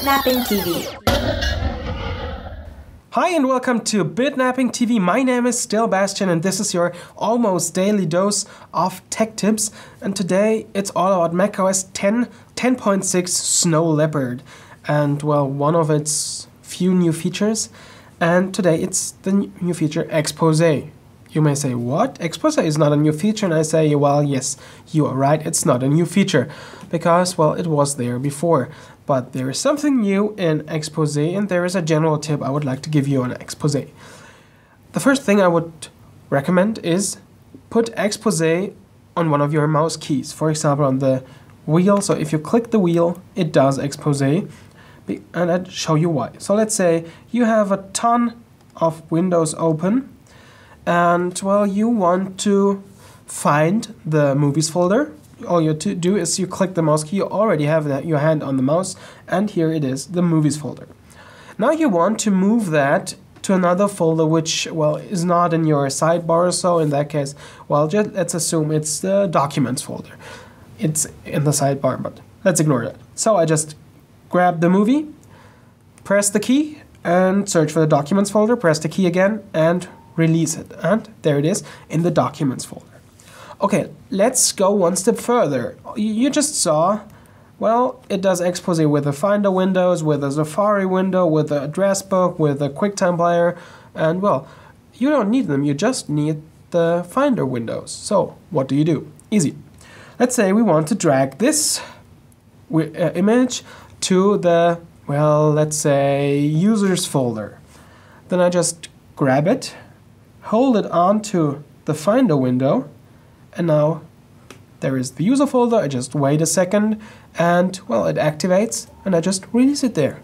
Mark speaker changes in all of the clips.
Speaker 1: Bitnapping TV.
Speaker 2: Hi and welcome to Bitnapping TV. My name is Still Bastian and this is your almost daily dose of tech tips. And today it's all about macOS 10 10.6 Snow Leopard and well, one of its few new features. And today it's the new feature Exposé. You may say, what? Exposé is not a new feature. And I say, well, yes, you are right. It's not a new feature because, well, it was there before. But there is something new in Exposé, and there is a general tip I would like to give you on Exposé. The first thing I would recommend is put Exposé on one of your mouse keys. For example, on the wheel. So if you click the wheel, it does Exposé. And I'd show you why. So let's say you have a ton of windows open and well you want to find the movies folder. All you to do is you click the mouse key. You already have that your hand on the mouse. And here it is the movies folder. Now you want to move that to another folder which well is not in your sidebar. So in that case well just let's assume it's the documents folder. It's in the sidebar but let's ignore that. So i just grab the movie press the key and search for the documents folder press the key again and release it. And there it is in the documents folder. Okay, let's go one step further. You just saw, well, it does expose with the Finder windows, with a Safari window, with the address book, with a QuickTime player, and well, you don't need them, you just need the Finder windows. So, what do you do? Easy. Let's say we want to drag this uh, image to the, well, let's say users folder. Then I just grab it hold it onto the Finder window, and now there is the user folder. I just wait a second, and well, it activates, and I just release it there.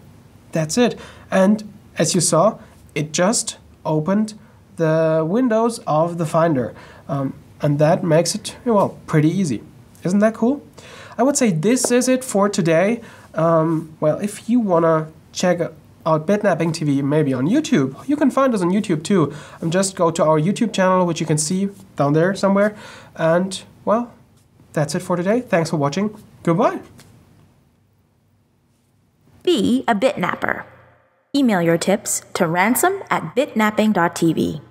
Speaker 2: That's it. And as you saw, it just opened the windows of the Finder, um, and that makes it well pretty easy. Isn't that cool? I would say this is it for today. Um, well, if you wanna check out Bitnapping TV maybe on YouTube. You can find us on YouTube too. And just go to our YouTube channel, which you can see down there somewhere. And well, that's it for today. Thanks for watching. Goodbye.
Speaker 1: Be a bitnapper. Email your tips to ransom at bitnapping.tv.